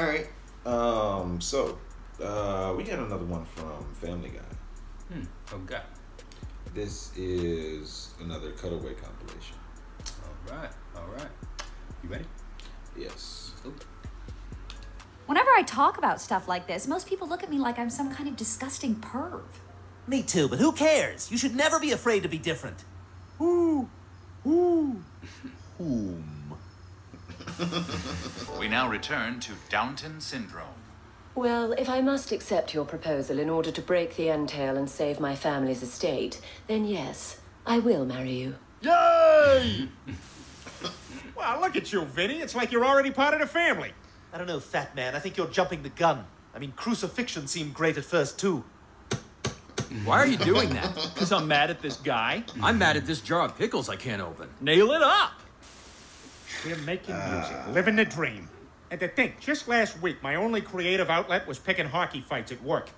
Yo, what up? All right. Um. So, uh, we got another one from Family Guy. Hmm. Okay. This is another cutaway compilation. All right. All right. You ready? Yes. Whenever I talk about stuff like this, most people look at me like I'm some kind of disgusting perv. Me too, but who cares? You should never be afraid to be different. Ooh. Ooh. Whom? We now return to Downton Syndrome. Well, if I must accept your proposal in order to break the entail and save my family's estate, then yes, I will marry you. Yay! well, look at you, Vinny. It's like you're already part of the family. I don't know, fat man. I think you're jumping the gun. I mean, crucifixion seemed great at first, too. Why are you doing that? Because I'm mad at this guy. I'm mad at this jar of pickles I can't open. Nail it up! We're making uh, music, living the dream. And to think, just last week, my only creative outlet was picking hockey fights at work.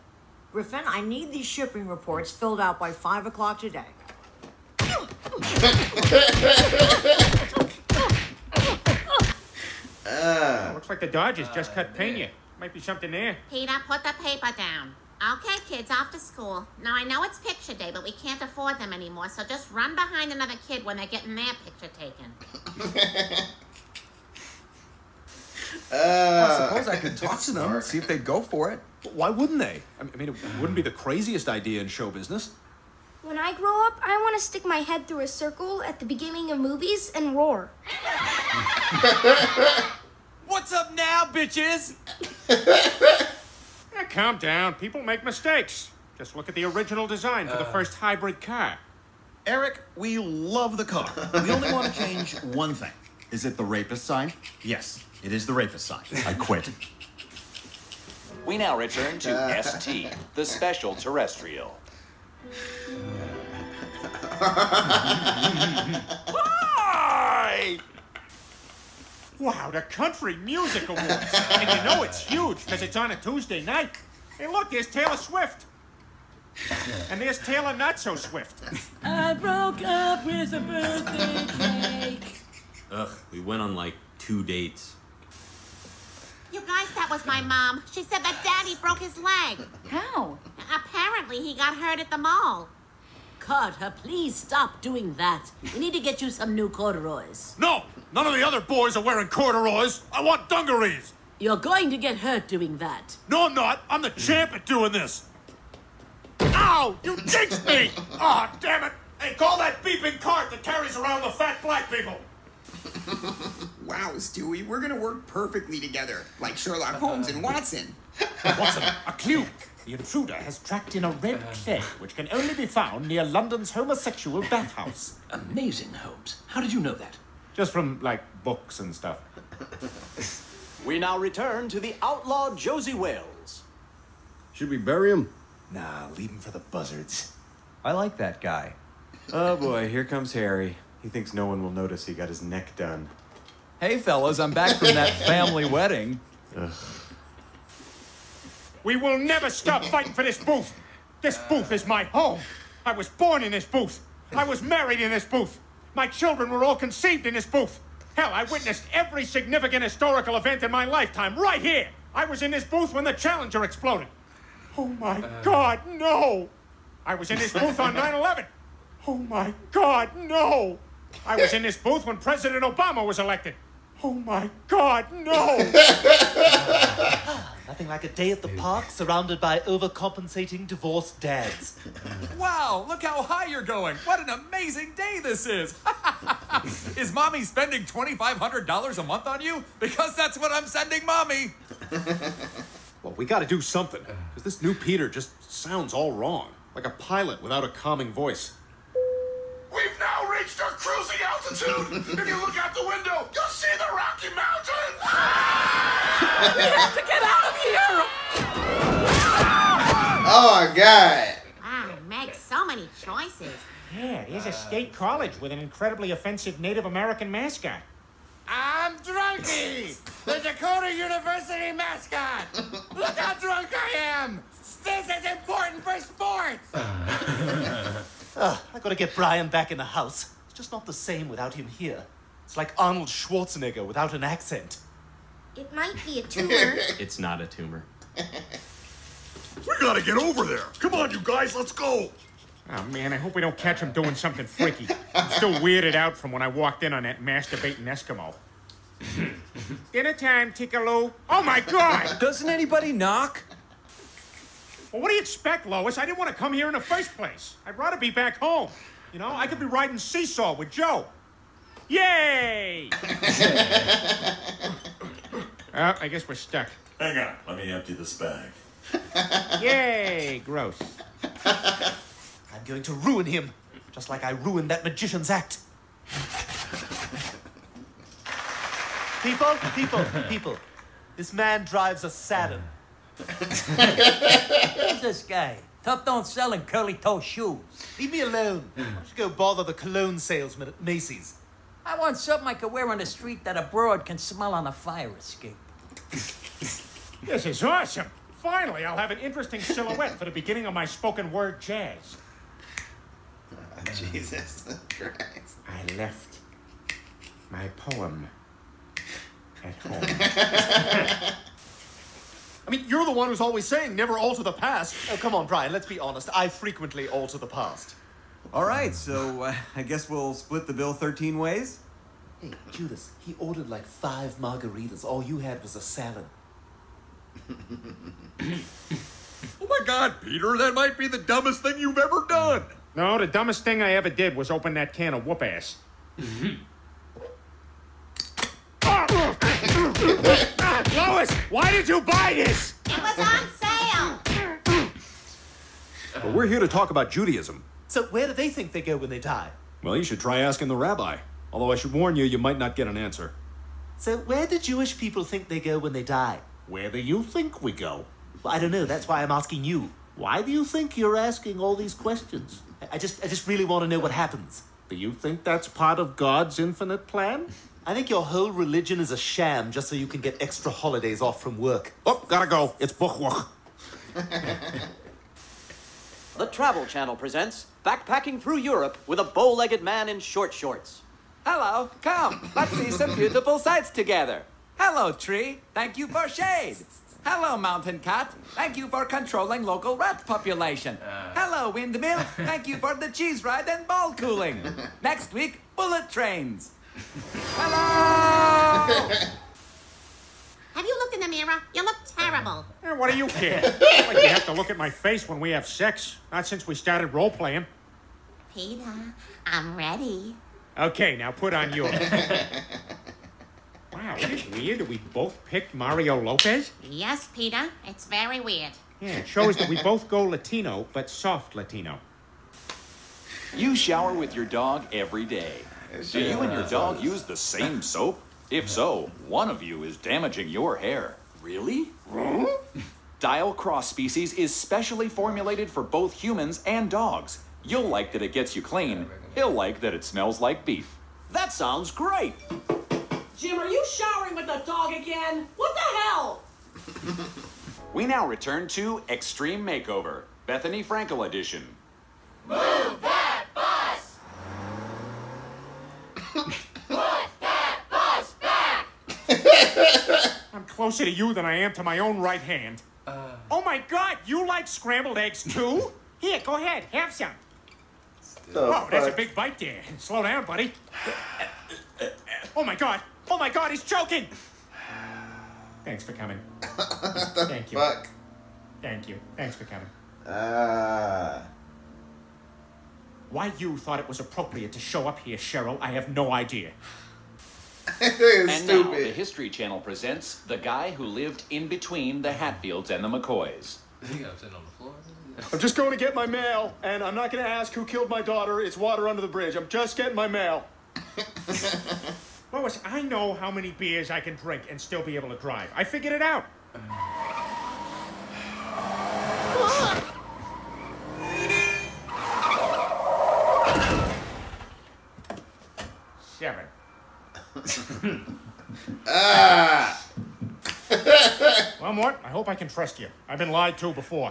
Griffin, I need these shipping reports filled out by 5 o'clock today. Uh, Looks like the Dodgers just cut uh, Pena. Might be something there. Peter, put the paper down. Okay, kids, off to school. Now, I know it's picture day, but we can't afford them anymore, so just run behind another kid when they're getting their picture taken. I uh, suppose I could talk to them, see if they'd go for it. Why wouldn't they? I mean, it wouldn't be the craziest idea in show business. When I grow up, I want to stick my head through a circle at the beginning of movies and roar. What's up now, bitches? Calm down. People make mistakes. Just look at the original design for the uh. first hybrid car. Eric, we love the car. We only want to change one thing. Is it the rapist sign? Yes, it is the rapist sign. I quit. We now return to ST, the special terrestrial. Wow, the Country Music Awards. and you know it's huge because it's on a Tuesday night. Hey, look, there's Taylor Swift. And there's Taylor Not So Swift. I broke up with a birthday cake. Ugh, we went on like two dates. You guys, that was my mom. She said that daddy broke his leg. How? Apparently, he got hurt at the mall. Carter, please stop doing that. We need to get you some new corduroys. No! None of the other boys are wearing corduroys. I want dungarees. You're going to get hurt doing that. No, I'm not. I'm the champ at doing this. Ow! You jinxed me! Ah, damn it! Hey, call that beeping cart that carries around the fat black people. Wow, Stewie, we're gonna work perfectly together, like Sherlock Holmes and Watson. Watson, a clue. The intruder has tracked in a red uh. clay, which can only be found near London's homosexual bathhouse. Amazing, Holmes. How did you know that? Just from, like, books and stuff. We now return to the outlaw Josey Wales. Should we bury him? Nah, leave him for the buzzards. I like that guy. Oh boy, here comes Harry. He thinks no one will notice he got his neck done. Hey, fellas, I'm back from that family wedding. Ugh. We will never stop fighting for this booth. This booth is my home. I was born in this booth. I was married in this booth. My children were all conceived in this booth. Hell, I witnessed every significant historical event in my lifetime right here. I was in this booth when the Challenger exploded. Oh my uh. God, no! I was in this booth on 9 11. Oh my God, no! I was in this booth when President Obama was elected. Oh my God, no! Ah, nothing like a day at the park surrounded by overcompensating divorced dads. Wow, look how high you're going. What an amazing day this is. is mommy spending $2,500 a month on you? Because that's what I'm sending mommy. Well, we gotta do something. Because this new Peter just sounds all wrong. Like a pilot without a calming voice. Altitude. if you look out the window, you'll see the Rocky Mountains. we have to get out of here! Oh my god. Wow, Meg, so many choices. Yeah, there's a state college with an incredibly offensive Native American mascot. I'm Drunky, the Dakota University mascot. Look how drunk I am. This is important for sports. Ugh, ah, I gotta get Brian back in the house. It's just not the same without him here. It's like Arnold Schwarzenegger without an accent. It might be a tumor. It's not a tumor. We gotta get over there. Come on, you guys, let's go. Oh man, I hope we don't catch him doing something freaky. I'm still weirded out from when I walked in on that masturbating Eskimo. Dinner time, Tickaloo. Oh my god! Doesn't anybody knock? Well, what do you expect, Lois? I didn't want to come here in the first place. I'd rather be back home. You know, I could be riding seesaw with Joe. Yay! oh, I guess we're stuck. Hang on, let me empty this bag. Yay! Gross. I'm going to ruin him, just like I ruined that magician's act. people, people, people. This man drives a Saturn. Who's this guy? Tough don't sell in curly toe shoes. Leave me alone. Why don't you go bother the cologne salesman at Macy's? I want something I could wear on the street that a broad can smell on a fire escape. This is awesome. Finally, I'll have an interesting silhouette for the beginning of my spoken word jazz. Jesus Christ. I left my poem at home. I mean, you're the one who's always saying never alter the past. Oh, come on, Brian, let's be honest. I frequently alter the past. All right, so uh, I guess we'll split the bill 13 ways? Hey, Judas, he ordered like five margaritas. All you had was a salad. Oh my god, Peter, that might be the dumbest thing you've ever done. No, the dumbest thing I ever did was open that can of whoop ass. Lois, why did you buy this? It was on sale. But we're here to talk about Judaism. So where do they think they go when they die? Well, you should try asking the rabbi. Although I should warn you, you might not get an answer. So where do Jewish people think they go when they die? Where do you think we go? Well, I don't know. That's why I'm asking you. Why do you think you're asking all these questions? I- I just, I just really want to know what happens. Do you think that's part of God's infinite plan? I think your whole religion is a sham just so you can get extra holidays off from work. Oh, gotta go. It's Buchwach. The Travel Channel presents Backpacking Through Europe with a bow legged man in short shorts. Hello, come, let's see some beautiful sights together. Hello, tree, thank you for shade. Hello, mountain cat, thank you for controlling local rat population. Hello, windmill, thank you for the cheese ride and ball cooling. Next week, bullet trains. Hello! Have you looked in the mirror? You look terrible. Eh, what do you care? It's like you have to look at my face when we have sex. Not since we started role playing. Peter, I'm ready. Okay, now put on yours. Wow, isn't it weird that we both picked Mario Lopez? Yes, Peter, it's very weird. Yeah, it shows that we both go Latino, but soft Latino. You shower with your dog every day. Do you and your dog use the same soap? If so, one of you is damaging your hair. Really? Hmm? Dial Cross Species is specially formulated for both humans and dogs. You'll like that it gets you clean. He'll like that it smells like beef. That sounds great. Jim, are you showering with the dog again? What the hell? We now return to Extreme Makeover, Bethenny Frankel edition. Move that bus! Put that bus back! I'm closer to you than I am to my own right hand. Uh. oh my god, you like scrambled eggs too? Here, go ahead, have some. oh, that's a big bite there. Slow down, buddy. oh my god, oh my god, he's choking! Thanks for coming. Thank you. Fuck. Thank you. Thanks for coming. Ah. Why you thought it was appropriate to show up here, Cheryl, I have no idea. and now the History Channel presents the guy who lived in between the Hatfields and the McCoys. I'm just going to get my mail, and I'm not going to ask who killed my daughter. It's water under the bridge. I'm just getting my mail. Lois, I know how many beers I can drink and still be able to drive. I figured it out. Seven. ah. well, Mort, I hope I can trust you. I've been lied to before.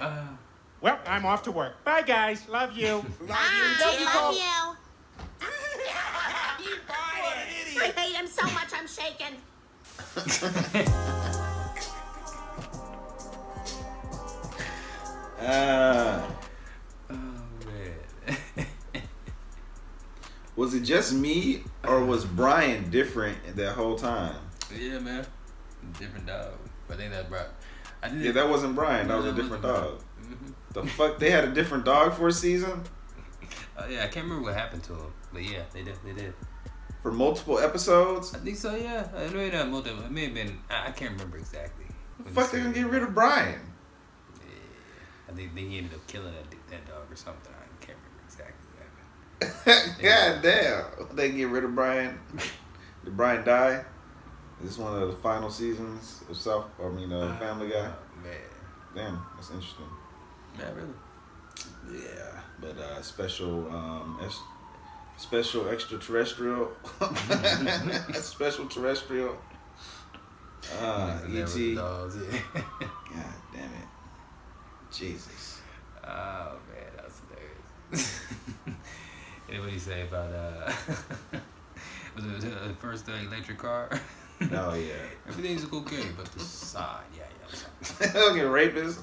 well, I'm off to work. Bye, guys. Love you. Bye, love you. You bought it! I hate shaking. Uh, Oh man. was it just me or was Brian different that whole time? yeah, man. Different dog. I think that brought. I didn't, Yeah, that wasn't Brian. That was a different dog. The fuck? They had a different dog for a season Uh, yeah, I can't remember what happened to him, but yeah, they did. They did. For multiple episodes. I think so. Yeah, it may not multiple. It may have been. I, I can't remember exactly. The fuck? they're gonna get rid of Brian? Yeah, I think they ended up killing that that dog or something. I can't remember exactly what happened. God damn! They get rid of Brian. Did Brian die? Is this one of the final seasons of South? I mean, uh, Family Guy. Man, Damn, that's interesting. yeah, really. Yeah, but uh, special, um, special extraterrestrial, special terrestrial. Uh, ET. dogs, yeah. God damn it, Jesus. Oh man, that was hilarious. Anybody say about uh, was it the first uh, electric car? Oh yeah. Everything's okay, but the side, yeah, yeah. Fucking rapists.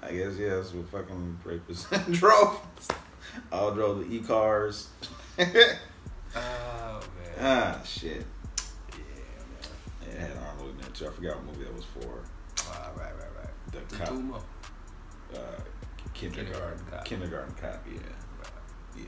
I guess yeah, that's what fucking rapists drove. All drove the e cars. Oh man. ah shit. Yeah, man. It had Arnold in there too. I forgot what movie that was for. Ah, right, right, right. The The cop. Uh, kindergarten. Kindergarten Cop. Kindergarten cop. Yeah. Yeah.